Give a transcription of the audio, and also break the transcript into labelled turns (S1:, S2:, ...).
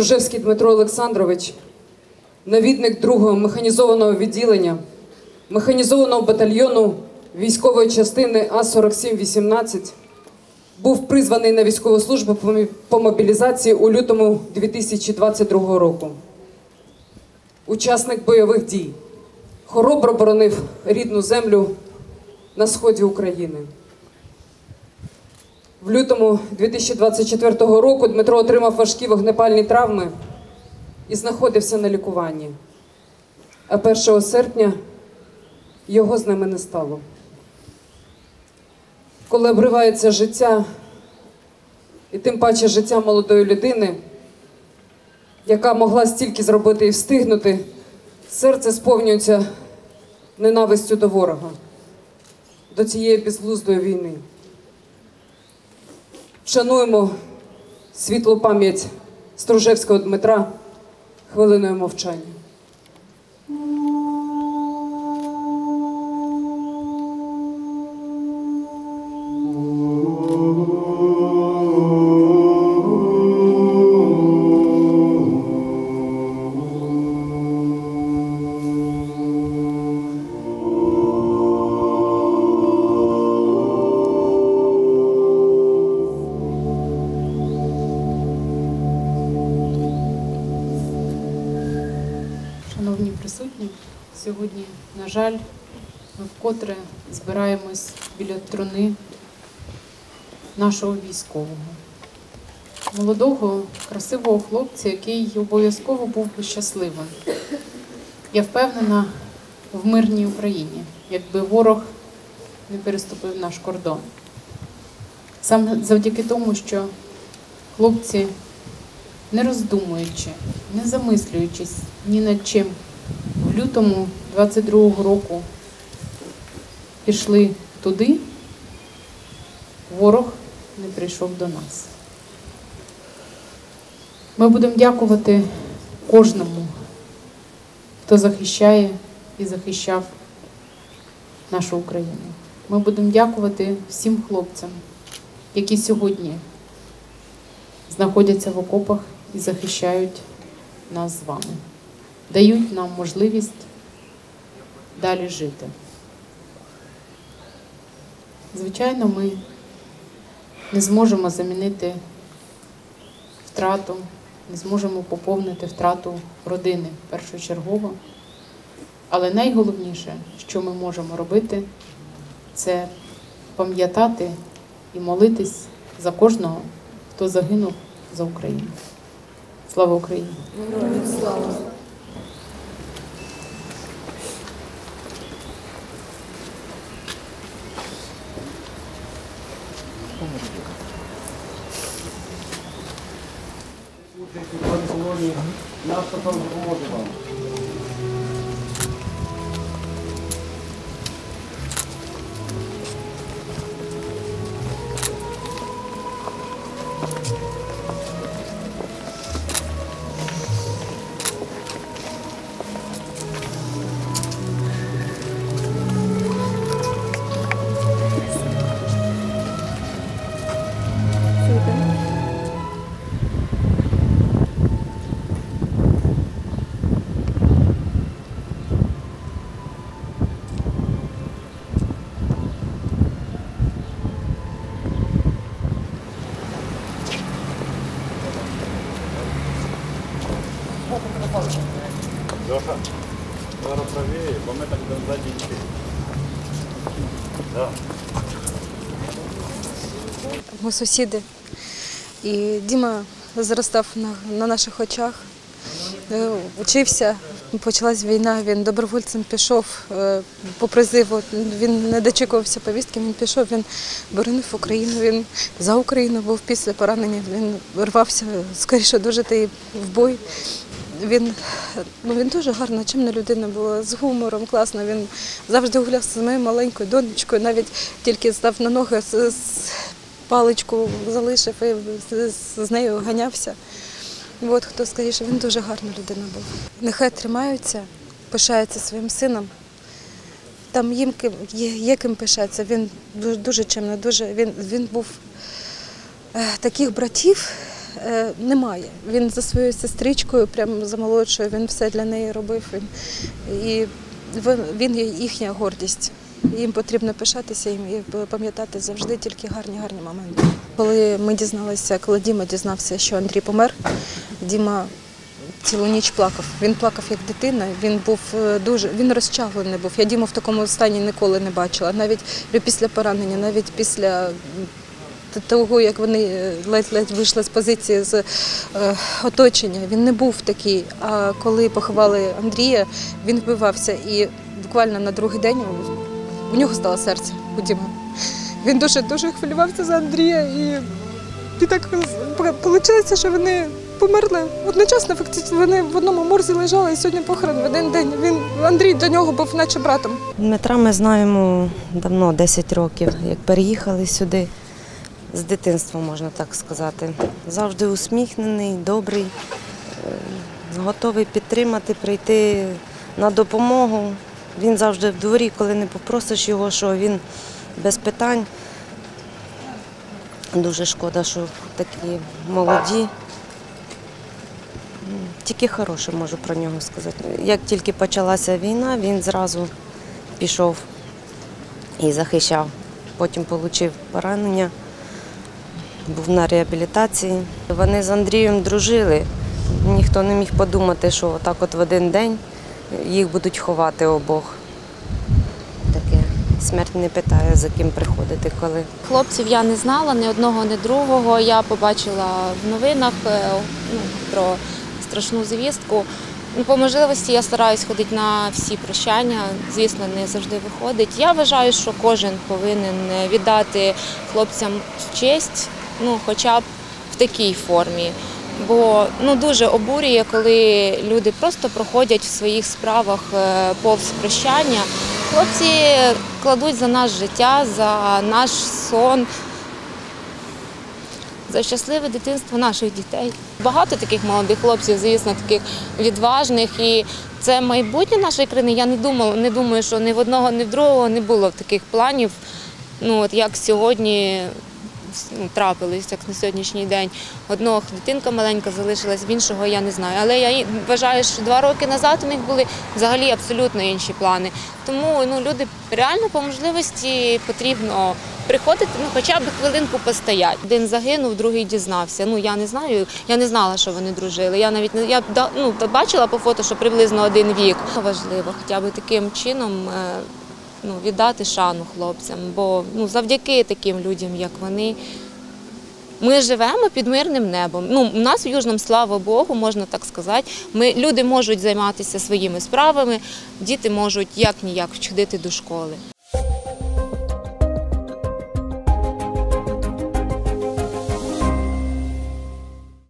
S1: Стружевський Дмитро Олександрович, навідник 2-го механізованого відділення, механізованого батальйону військової частини А4718, був призваний на військову службу по мобілізації у лютому 2022 року. Учасник бойових дій. Хоробро боронив рідну землю на сході України. В лютому 2024 року Дмитро отримав важкі вогнепальні травми і знаходився на лікуванні. А 1 серпня його з нами не стало. Коли обривається життя, і тим паче життя молодої людини, яка могла стільки зробити і встигнути, серце сповнюється ненавистю до ворога, до цієї безглуздої війни. Шануємо світлу пам'ять Стружевського Дмитра хвилиною мовчання.
S2: Вкотре збираємось біля труни нашого військового. Молодого, красивого хлопця, який обов'язково був би щасливим. Я впевнена в мирній Україні, якби ворог не переступив наш кордон. Саме завдяки тому, що хлопці не роздумуючи, не замислюючись ні над чим, в лютому 22-го року пішли туди, ворог не прийшов до нас. Ми будемо дякувати кожному, хто захищає і захищав нашу Україну. Ми будемо дякувати всім хлопцям, які сьогодні знаходяться в окопах і захищають нас з вами, дають нам можливість далі жити. Звичайно, ми не зможемо замінити втрату, не зможемо поповнити втрату родини першочергово. Але найголовніше, що ми можемо робити, це пам'ятати і молитись за кожного, хто загинув за Україну. Слава Україні!
S3: участь у полоні нас потім
S4: Леша, зараз правіє, бо ми так будемо ззаді йти.
S5: Ми сусіди. І Діма зростав на, на наших очах, е, учився, почалась війна, він добровольцем пішов е, по призиву. Він не дочекувався повістки, він пішов, він боронив Україну, він за Україну був після поранення, він рвався скоріше дожити в бой. Він, ну, він дуже гарна, чимна людина була, з гумором, класно. Він завжди гуляв з моєю маленькою донечкою, навіть тільки став на ноги, паличку залишив і з, нею ганявся. От хто скоріше, він дуже гарна людина був. Нехай тримаються, пишаються своїм сином. Там їм є, є ким пишатися. Він дуже, дуже чимний, дуже він, він був е, таких братів немає. Він за своєю сестричкою, прямо за молодшою, він все для неї робив. І він- є їхня гордість. Їм потрібно пишатися їм і пам'ятати завжди тільки гарні, гарні моменти. Коли ми дізналися, коли Діма дізнався, що Андрій помер, Діма цілу ніч плакав. Він плакав як дитина. Він був е, дуже він розчавлений був. Я Діму в такому стані ніколи не бачила. Навіть після поранення, навіть після того, як вони е, ледь-ледь вийшли з позиції з е, оточення. Він не був такий. А коли поховали Андрія, він вбивався. І буквально на другий день у, нього стало серце у Діми. Він дуже дуже хвилювався за Андрія і, і так вийшло, що вони померли одночасно. Фактично вони в одному морзі лежали і сьогодні похорон в один день. Він Андрій до нього був наче братом.
S6: Дмитра ми знаємо давно, 10 років, як переїхали сюди. З дитинства, можна так сказати. Завжди усміхнений, добрий, е, готовий підтримати, прийти на допомогу. Він завжди в дворі, коли не попросиш його, що він без питань. Дуже шкода, що такі молоді. Тільки хороше можу про нього сказати. Як тільки почалася війна, він зразу пішов і захищав. Потім отримав поранення, був на реабілітації. Вони з Андрієм дружили. Ніхто не міг подумати, що отак от в один день їх будуть ховати обох. Таке смерть не питає, за ким приходити, коли.
S7: Хлопців я не знала ні одного, ні другого. Я побачила в новинах е, ну, про страшну звістку. Ну, По можливості я стараюсь ходити на всі прощання. Звісно, не завжди виходить. Я вважаю, що кожен повинен віддати хлопцям честь, ну хоча б в такій формі. Бо ну дуже обурює, коли люди просто проходять в своїх справах е, повз прощання. Хлопці кладуть за наше життя, за наш сон, за щасливе дитинство наших дітей. Багато таких молодих хлопців, звісно, таких відважних. І це майбутнє нашої країни. Я не думала, не думаю, що ні в одного, ні в другого не було таких планів. Ну от як сьогодні ну, трапилось, як на сьогоднішній день. Одного дитинка маленька залишилась, в іншого я не знаю. Але я вважаю, що два роки назад у них були взагалі абсолютно інші плани. Тому ну, люди реально по можливості потрібно приходити, ну хоча б хвилинку постояти. Один загинув, другий дізнався. Ну я не знаю, я не знала, що вони дружили. Я навіть не я ну, бачила по фото, що приблизно один вік. Важливо, хоча б таким чином. Ну, віддати шану хлопцям, бо ну, завдяки таким людям, як вони, ми живемо під мирним небом. Ну, у нас в Южному, слава Богу, можна так сказати. Ми, люди можуть займатися своїми справами, діти можуть як ніяк вчудити до школи.